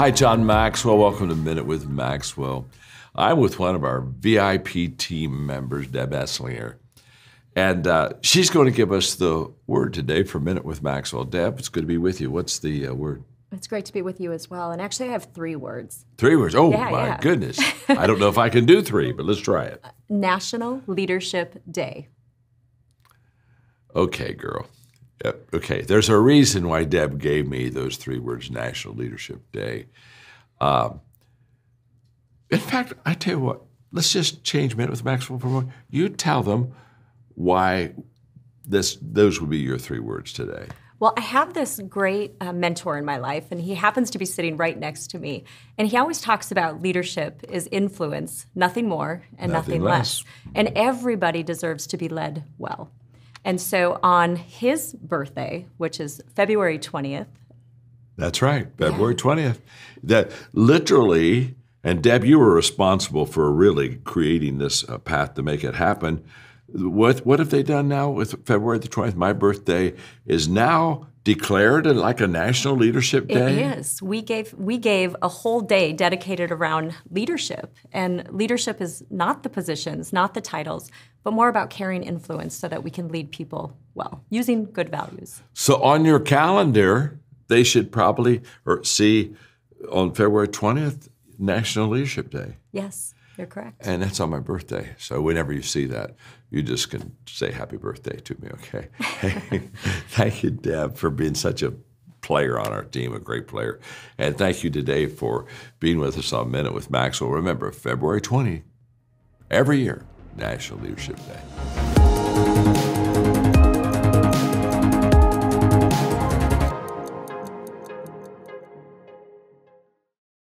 Hi, John Maxwell. Welcome to Minute with Maxwell. I'm with one of our VIP team members, Deb Esslinger. And uh, she's going to give us the word today for Minute with Maxwell. Deb, it's good to be with you. What's the uh, word? It's great to be with you as well. And actually, I have three words Three words. Oh, Yeah, my yeah. goodness. I don't know if I can do three, but let's try it. National Leadership Day. Okay, girl. Yep. Okay. There's a reason why Deb gave me those three words National Leadership Day. Um, in fact, I tell you what, let's just change Minute with Maxwell for a moment. You tell them why this those would be your three words today. Well, I have this great uh, mentor in my life, and he happens to be sitting right next to me. And he always talks about leadership is influence, nothing more and Nothing nothing, less. less. And everybody deserves to be led well. And so on his birthday, which is February 20th, That's right, February 20th. That literally, and Deb, you were responsible for really creating this uh, path to make it happen. What what have they done now with February the 20th? My birthday is now declared like a National Leadership Day. It is. We gave we gave a whole day dedicated around leadership, and leadership is not the positions, not the titles, but more about carrying influence so that we can lead people well using good values. So on your calendar, they should probably or see on February 20th National Leadership Day. Yes, you're correct. And that's on my birthday. So whenever you see that, you just can say happy birthday to me, okay? thank you, Deb, for being such a player on our team, a great player. And thank you today for being with us on Minute with Maxwell. Remember, February 20, every year, National Leadership Day.